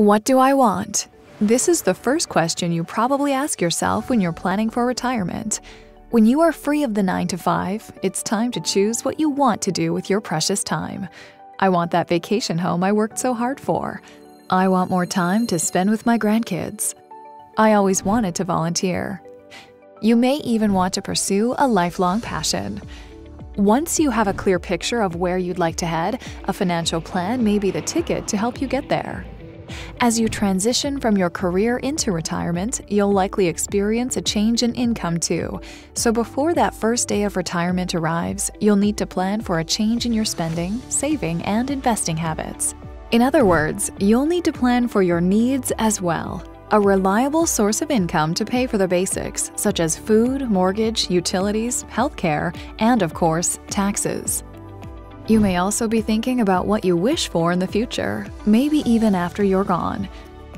What do I want? This is the first question you probably ask yourself when you're planning for retirement. When you are free of the 9 to 5, it's time to choose what you want to do with your precious time. I want that vacation home I worked so hard for. I want more time to spend with my grandkids. I always wanted to volunteer. You may even want to pursue a lifelong passion. Once you have a clear picture of where you'd like to head, a financial plan may be the ticket to help you get there. As you transition from your career into retirement, you'll likely experience a change in income too. So before that first day of retirement arrives, you'll need to plan for a change in your spending, saving, and investing habits. In other words, you'll need to plan for your needs as well. A reliable source of income to pay for the basics, such as food, mortgage, utilities, healthcare, and of course, taxes. You may also be thinking about what you wish for in the future, maybe even after you're gone.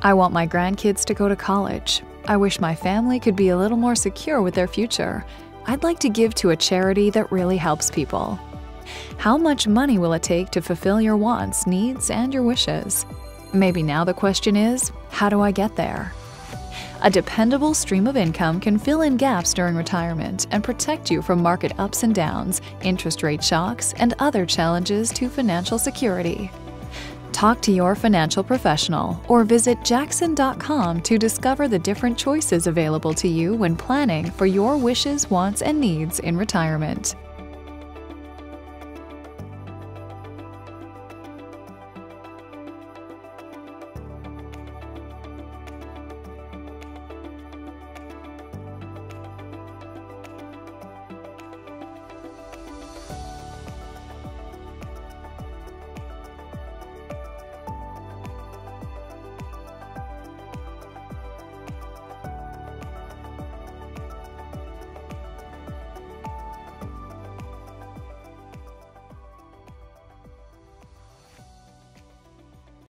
I want my grandkids to go to college. I wish my family could be a little more secure with their future. I'd like to give to a charity that really helps people. How much money will it take to fulfill your wants, needs, and your wishes? Maybe now the question is how do I get there? A dependable stream of income can fill in gaps during retirement and protect you from market ups and downs, interest rate shocks, and other challenges to financial security. Talk to your financial professional or visit jackson.com to discover the different choices available to you when planning for your wishes, wants, and needs in retirement.